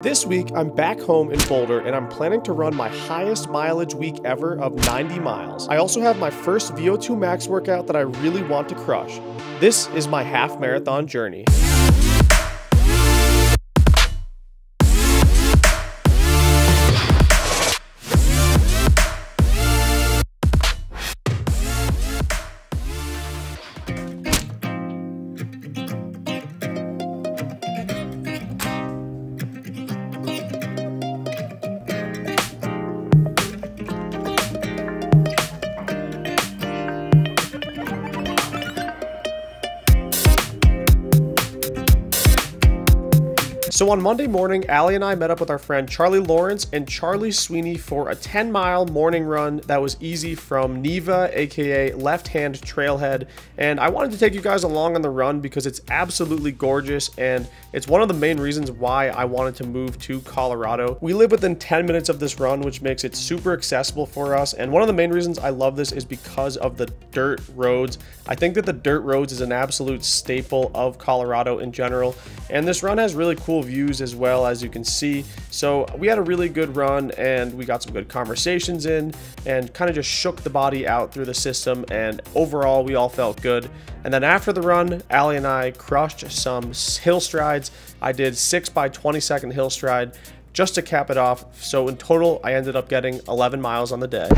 This week, I'm back home in Boulder and I'm planning to run my highest mileage week ever of 90 miles. I also have my first VO2 max workout that I really want to crush. This is my half marathon journey. So on Monday morning, Allie and I met up with our friend Charlie Lawrence and Charlie Sweeney for a 10 mile morning run that was easy from Neva, aka Left Hand Trailhead. And I wanted to take you guys along on the run because it's absolutely gorgeous and it's one of the main reasons why I wanted to move to Colorado. We live within 10 minutes of this run, which makes it super accessible for us. And one of the main reasons I love this is because of the dirt roads. I think that the dirt roads is an absolute staple of Colorado in general. And this run has really cool views as well as you can see. So we had a really good run and we got some good conversations in and kind of just shook the body out through the system and overall we all felt good. And then after the run, Allie and I crushed some hill strides. I did 6 by 20 second hill stride just to cap it off. So in total, I ended up getting 11 miles on the day.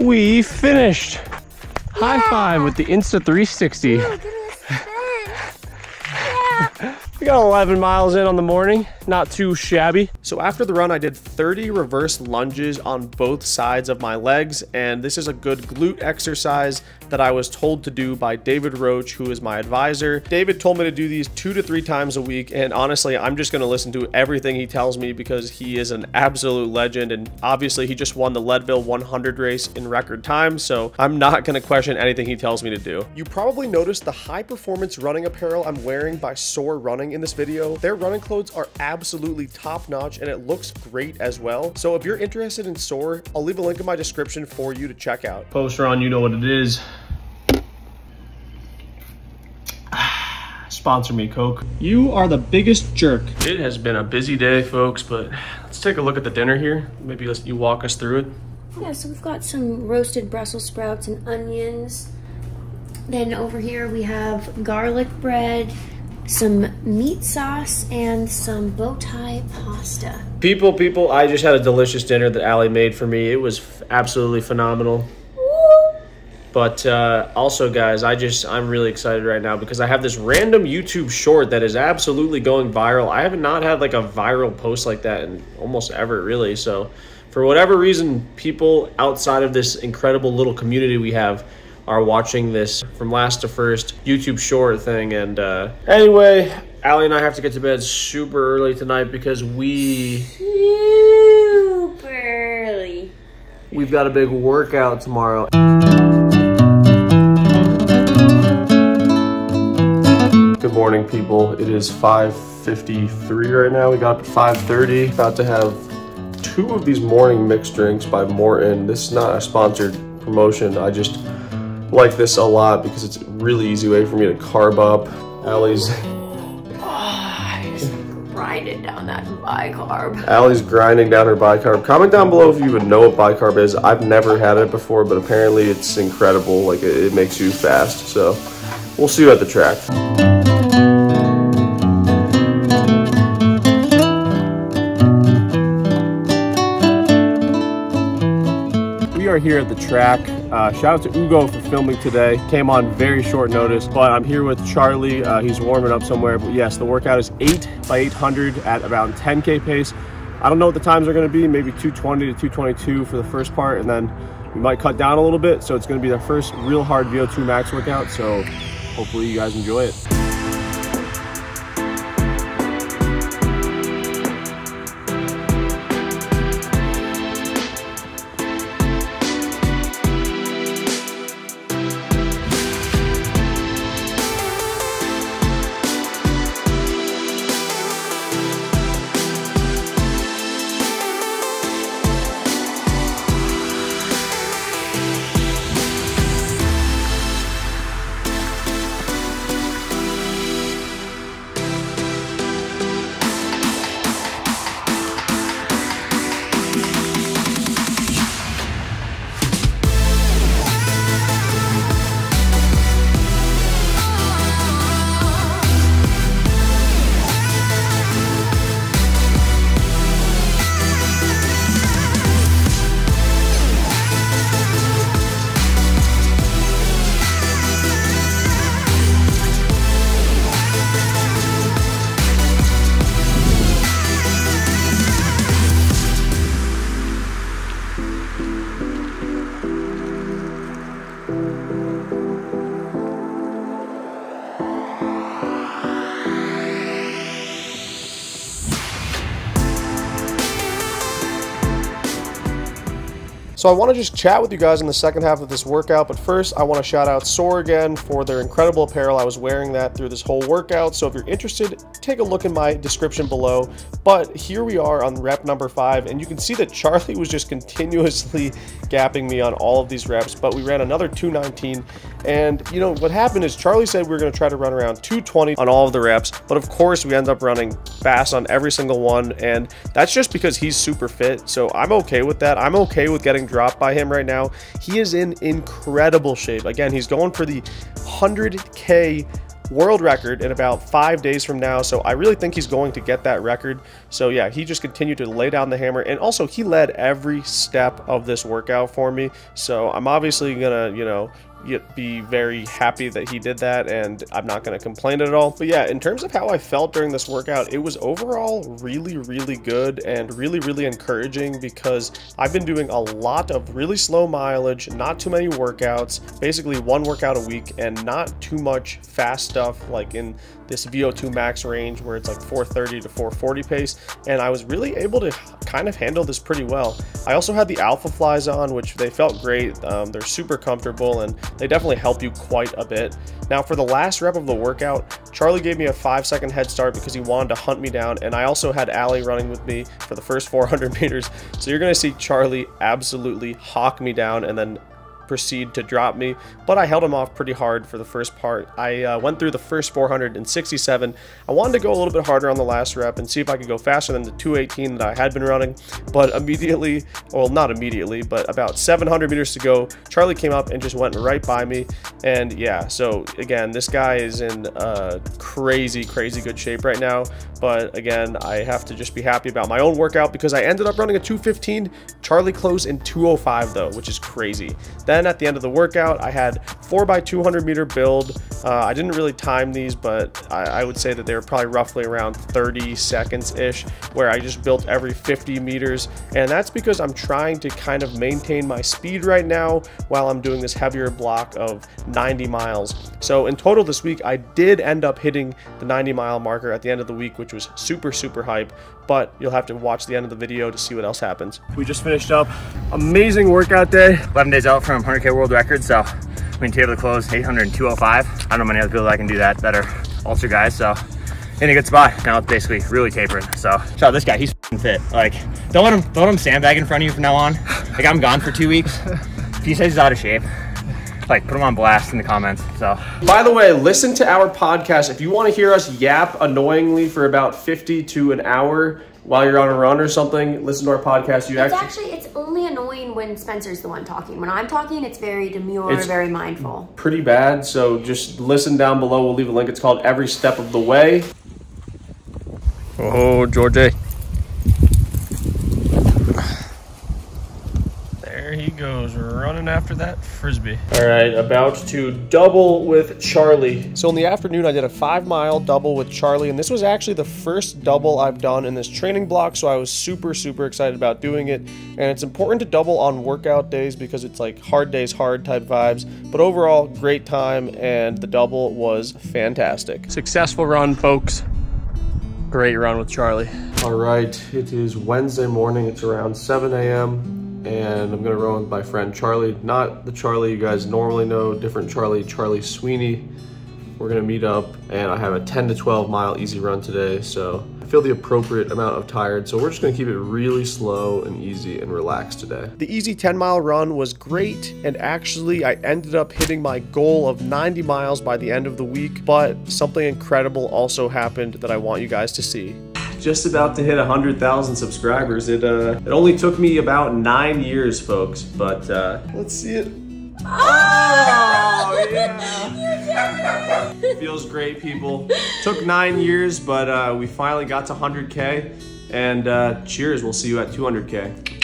We finished. High five with the Insta 360. We got 11 miles in on the morning, not too shabby. So after the run, I did 30 reverse lunges on both sides of my legs, and this is a good glute exercise that I was told to do by David Roche, who is my advisor. David told me to do these two to three times a week, and honestly, I'm just gonna listen to everything he tells me because he is an absolute legend, and obviously he just won the Leadville 100 race in record time, so I'm not gonna question anything he tells me to do. You probably noticed the high performance running apparel I'm wearing by Soar Running in this video. Their running clothes are absolutely top notch and it looks great as well. So if you're interested in Soar, I'll leave a link in my description for you to check out. Poster on, you know what it is. Sponsor me, Coke. You are the biggest jerk. It has been a busy day, folks, but let's take a look at the dinner here. Maybe let's, you walk us through it. Yeah, so we've got some roasted Brussels sprouts and onions. Then over here we have garlic bread, some meat sauce, and some bow tie pasta. People, people, I just had a delicious dinner that Allie made for me. It was absolutely phenomenal. But uh, also, guys, I just I'm really excited right now because I have this random YouTube short that is absolutely going viral. I have not had like a viral post like that in almost ever, really. So, for whatever reason, people outside of this incredible little community we have are watching this from last to first YouTube short thing. And uh, anyway, Allie and I have to get to bed super early tonight because we Super early. we've got a big workout tomorrow. Good morning, people. It is 5.53 right now. We got up at 5.30. About to have two of these morning mixed drinks by Maurten. This is not a sponsored promotion. I just like this a lot because it's a really easy way for me to carb up. Allie's, Grinding down that bicarb. Allie's grinding down her bicarb. Comment down below if you even know what bicarb is. I've never had it before, but apparently it's incredible. Like it, it makes you fast. So we'll see you at the track. Here at the track. Uh, shout out to Ugo for filming today. Came on very short notice, but I'm here with Charlie. Uh, he's warming up somewhere. But yes, the workout is 8 by 800 at about 10K pace. I don't know what the times are going to be, maybe 220 to 222 for the first part, and then we might cut down a little bit. So it's going to be the first real hard VO2 max workout. So hopefully you guys enjoy it. So I want to just chat with you guys in the second half of this workout, but first I want to shout out Soar again for their incredible apparel. I was wearing that through this whole workout, so if you're interested, take a look in my description below. But here we are on rep number five, and you can see that Charlie was just continuously gapping me on all of these reps, but we ran another 219, and you know, what happened is Charlie said we were going to try to run around 220 on all of the reps, but of course we end up running fast on every single one, and that's just because he's super fit, so I'm okay with that. I'm okay with getting dropped by him right now. He is in incredible shape. Again, he's going for the 100K world record in about five days from now. So I really think he's going to get that record. So yeah, he just continued to lay down the hammer. And also he led every step of this workout for me. So I'm obviously going to, you know, be very happy that he did that and I'm not going to complain at all. But yeah, in terms of how I felt during this workout, it was overall really, really good and really, really encouraging because I've been doing a lot of really slow mileage, not too many workouts, basically one workout a week and not too much fast stuff like in this VO2 max range where it's like 430 to 440 pace. And I was really able to kind of handle this pretty well. I also had the Alpha Flies on, which they felt great. Um, they're super comfortable and they definitely help you quite a bit. Now for the last rep of the workout, Charlie gave me a five second head start because he wanted to hunt me down. And I also had Allie running with me for the first 400 meters. So you're going to see Charlie absolutely hawk me down and then proceed to drop me, but I held him off pretty hard for the first part. I uh, went through the first 467. I wanted to go a little bit harder on the last rep and see if I could go faster than the 218 that I had been running, but immediately, well, not immediately, but about 700 meters to go, Charlie came up and just went right by me, and yeah, so again, this guy is in uh, crazy, crazy good shape right now, but again, I have to just be happy about my own workout because I ended up running a 215. Charlie closed in 205 though, which is crazy. Then at the end of the workout, I had 4 by 200 meter build. Uh, I didn't really time these, but I, I, would say that they were probably roughly around 30 seconds-ish, where I just built every 50 meters. And that's because I'm trying to kind of maintain my speed right now while I'm doing this heavier block of 90 miles. So in total this week, I did end up hitting the 90 mile marker at the end of the week, which was super, super hype, but you'll have to watch the end of the video to see what else happens. We just finished up. Amazing workout day. 11 days out from 100K world record, so I mean, to be able to close 800 and 205. I don't know many other people that can do that that are ultra guys, so in a good spot. Now it's basically really tapering. So shout out this guy, he's fit. Like, don't let him don't let him sandbag in front of you from now on. Like I'm gone for two weeks. If he says he's out of shape, like put him on blast in the comments. So by the way, listen to our podcast. If you want to hear us yap annoyingly for about 50 to an hour while you're on a run or something, listen to our podcast. You it's actually, actually it's only annoying when Spencer's the one talking. When I'm talking, it's very demure, it's very mindful. Pretty bad. So just listen down below. We'll leave a link. It's called Every Step of the Way. Oh, Georgie. he goes running after that frisbee. All right, about to double with Charlie. So in the afternoon, I did a five mile double with Charlie, and this was actually the first double I've done in this training block, so I was super, super excited about doing it. And it's important to double on workout days because it's like hard days, hard type vibes. But overall, great time, and the double was fantastic. Successful run, folks. Great run with Charlie. All right, it is Wednesday morning. It's around 7 a.m and I'm gonna run with my friend Charlie, not the Charlie you guys normally know, different Charlie, Charlie Sweeney. We're gonna meet up and I have a 10 to 12 mile easy run today, so I feel the appropriate amount of tired, so we're just gonna keep it really slow and easy and relaxed today. The easy 10 mile run was great, and actually I ended up hitting my goal of 90 miles by the end of the week, but something incredible also happened that I want you guys to see just about to hit 100,000 subscribers. It uh, it only took me about nine years, folks, but uh, let's see it. Oh, yeah. Feels great, people. Took nine years, but uh, we finally got to 100K. And uh, cheers, we'll see you at 200K.